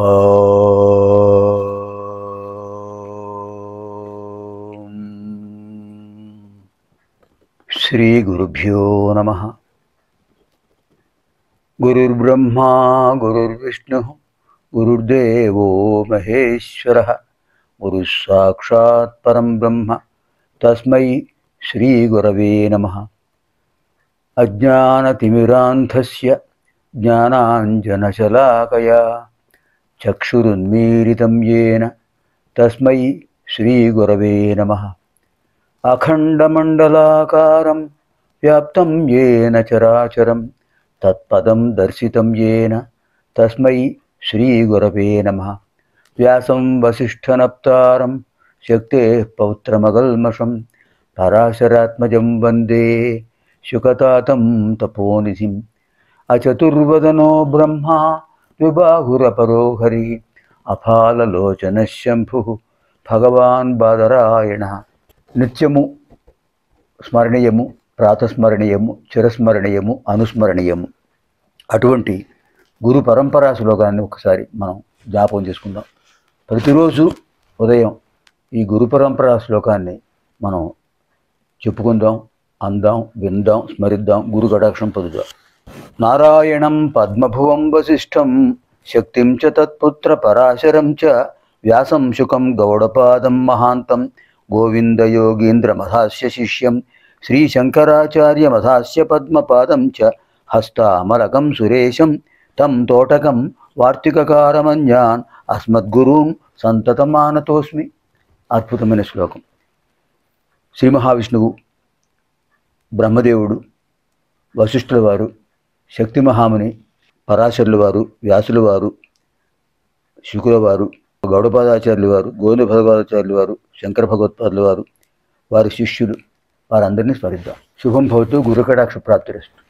श्रीगुरुभ्यो नमः। गुरुर्ब्रह्मा गुरुर्विष्णुः गुरुर्देवो महेश्वरः गुरुस्साक्षात् परं ब्रह्म। तस्मै श्रीगुरवे नमः। अज्ञानतिमिरान्धस्य ज्ञानाञ्जनशलाकया चक्षुरुन्मीलितं येन। तस्मै श्रीगुरवे नमः। अखण्डमण्डलाकारं व्याप्तं येन चराचरं तत्पदं दर्शितं येन। तस्मै श्रीगुरवे नमः। व्यासं वसिष्ठनप्तारं शक्तेः पौत्रमगल्मषं पराशरात्मजं वन्दे शुकतातं तपोनिधिम्। अचतुर्वदनो ब्रह्मा ద్విబాహురపరో హరి అఫాలలోచన శంభు భగవాన్ బాదరాయణ నిత్యము స్మరణీయము ప్రాతస్మరణీయము చిరస్మరణీయము అనుస్మరణీయము. అటువంటి గురు పరంపరా శ్లోకాన్ని ఒకసారి మనం జ్ఞాపకం చేసుకుందాం. ప్రతిరోజు ఉదయం ఈ గురు పరంపరా శ్లోకాన్ని మనం చెప్పుకుందాం అందాం విందాం స్మరిద్దాం గురు కటాక్షం పొందుదాం. నారాయణం పద్మభువం వశిష్టం శక్తిం చ తత్పుత్ర పరాశరం చ వ్యాసం శుకం గౌడపాదం మహాంతం గోవిందయోగీంద్రమధాస్య శిష్యం శ్రీశంకరాచార్యమధాస్య పద్మపాదం చ హస్తామలకం సురేశం తం తోటకం వార్తికకారమన్యాన్ అస్మద్గురూన్ సంతతమానతోస్మి అద్భుతమైన శ్లోకం. శ్రీ మహావిష్ణువు బ్రహ్మదేవుడు వశిష్ఠుల వారు శక్తి మహాముని పరాశరుల వారు వ్యాసుల వారు శుకుల వారు గౌడపాదాచార్యుల వారు గోవింద భగవదాచార్యుల వారు శంకర భగవత్పాదుల వారు వారి శిష్యులు వారందరినీ స్మరిద్దాం. శుభం భవతు గురుకటాక్ష ప్రాప్తిరస్తు.